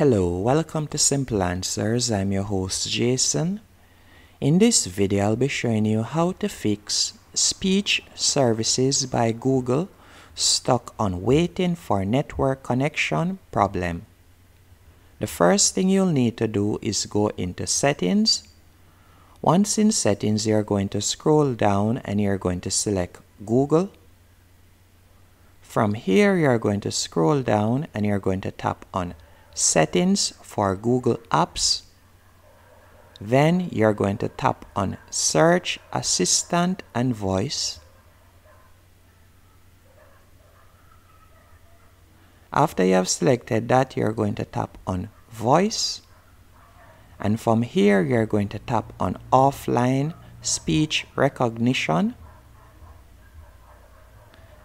Hello, welcome to Simple Answers. I'm your host Jason. In this video, I'll be showing you how to fix speech services by Google stuck on waiting for network connection problem. The first thing you'll need to do is go into settings. Once in settings, you're going to scroll down and you're going to select Google. From here, you're going to scroll down and you're going to tap on settings for Google Apps. Then you're going to tap on search assistant and voice. After you have selected that, you're going to tap on voice. And from here, you're going to tap on offline speech recognition.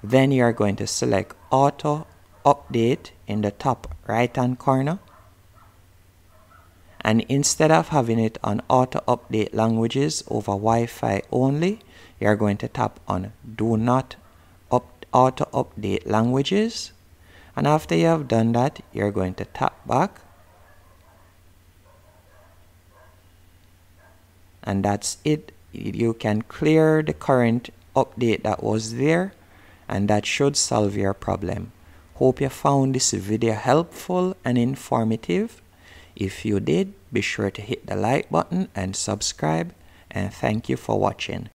Then you're going to select auto update in the top right hand corner. And instead of having it on auto update languages over Wi-Fi only, you're going to tap on do not up, auto update languages. And after you have done that you're going to tap back. And that's it. You can clear the current update that was there and that should solve your problem hope you found this video helpful and informative. If you did be sure to hit the like button and subscribe and thank you for watching